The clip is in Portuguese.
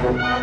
Música